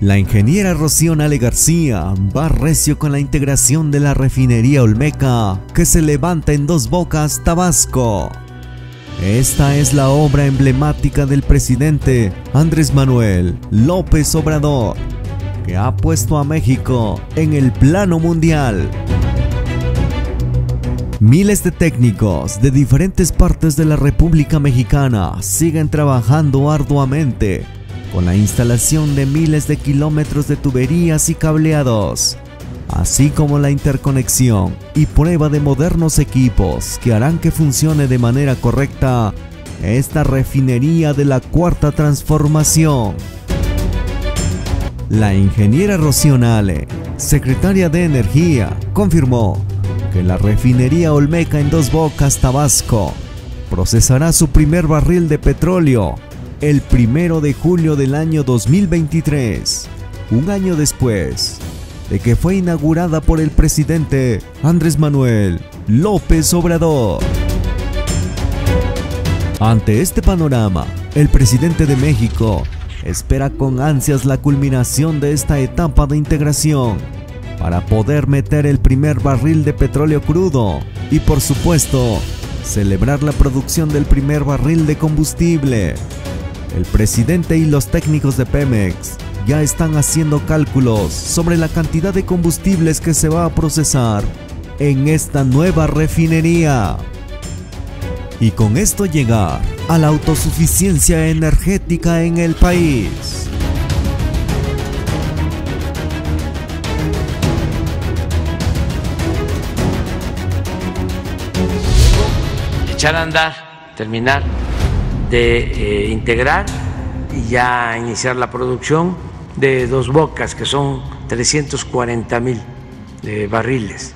La ingeniera Rocío Nale García va recio con la integración de la refinería Olmeca que se levanta en Dos Bocas, Tabasco. Esta es la obra emblemática del presidente Andrés Manuel López Obrador, que ha puesto a México en el plano mundial. Miles de técnicos de diferentes partes de la República Mexicana siguen trabajando arduamente con la instalación de miles de kilómetros de tuberías y cableados, así como la interconexión y prueba de modernos equipos que harán que funcione de manera correcta esta refinería de la cuarta transformación. La ingeniera Rocío Nale, secretaria de Energía, confirmó que la refinería Olmeca en Dos Bocas, Tabasco, procesará su primer barril de petróleo el primero de julio del año 2023, un año después de que fue inaugurada por el presidente Andrés Manuel López Obrador. Ante este panorama, el presidente de México espera con ansias la culminación de esta etapa de integración para poder meter el primer barril de petróleo crudo y por supuesto celebrar la producción del primer barril de combustible el presidente y los técnicos de Pemex ya están haciendo cálculos sobre la cantidad de combustibles que se va a procesar en esta nueva refinería. Y con esto llegar a la autosuficiencia energética en el país. Echar a andar, terminar de eh, integrar y ya iniciar la producción de dos bocas, que son 340 mil eh, barriles,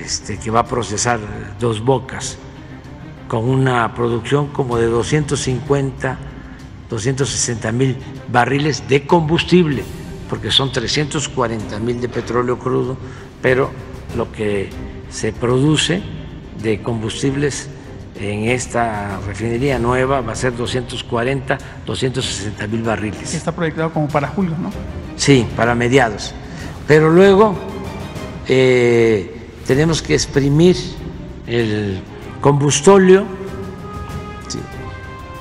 este, que va a procesar dos bocas, con una producción como de 250, 260 mil barriles de combustible, porque son 340 mil de petróleo crudo, pero lo que se produce de combustibles en esta refinería nueva va a ser 240, 260 mil barriles. Está proyectado como para julio, ¿no? Sí, para mediados. Pero luego eh, tenemos que exprimir el combustóleo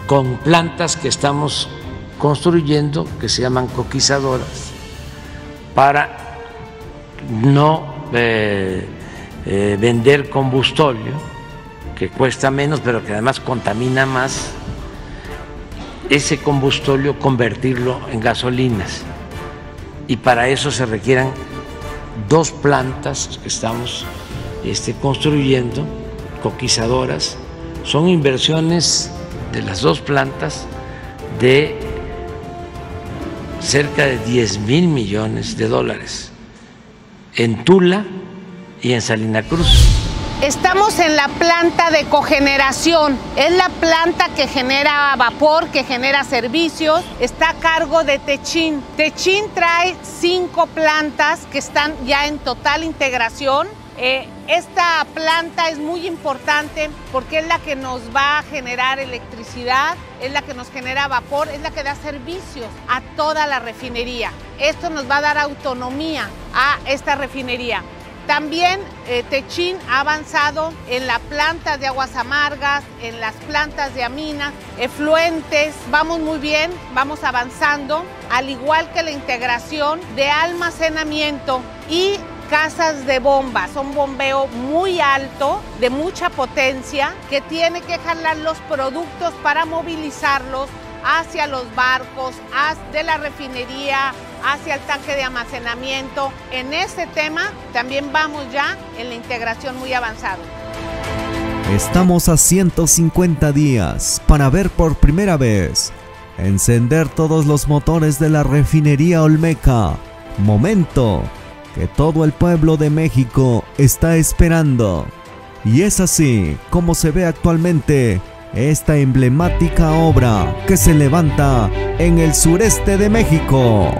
con plantas que estamos construyendo que se llaman coquizadoras para no eh, eh, vender combustóleo que cuesta menos, pero que además contamina más, ese combustóleo convertirlo en gasolinas. Y para eso se requieran dos plantas que estamos este, construyendo, coquizadoras. Son inversiones de las dos plantas de cerca de 10 mil millones de dólares en Tula y en Salina Cruz. Estamos en la planta de cogeneración. Es la planta que genera vapor, que genera servicios. Está a cargo de Techin. Techin trae cinco plantas que están ya en total integración. Eh, esta planta es muy importante porque es la que nos va a generar electricidad, es la que nos genera vapor, es la que da servicios a toda la refinería. Esto nos va a dar autonomía a esta refinería. También eh, Techín ha avanzado en la planta de aguas amargas, en las plantas de aminas, efluentes. Vamos muy bien, vamos avanzando, al igual que la integración de almacenamiento y casas de bomba. Son bombeo muy alto, de mucha potencia, que tiene que jalar los productos para movilizarlos hacia los barcos, de la refinería, hacia el tanque de almacenamiento. En este tema también vamos ya en la integración muy avanzada. Estamos a 150 días para ver por primera vez encender todos los motores de la refinería Olmeca. Momento que todo el pueblo de México está esperando. Y es así como se ve actualmente esta emblemática obra que se levanta en el sureste de México.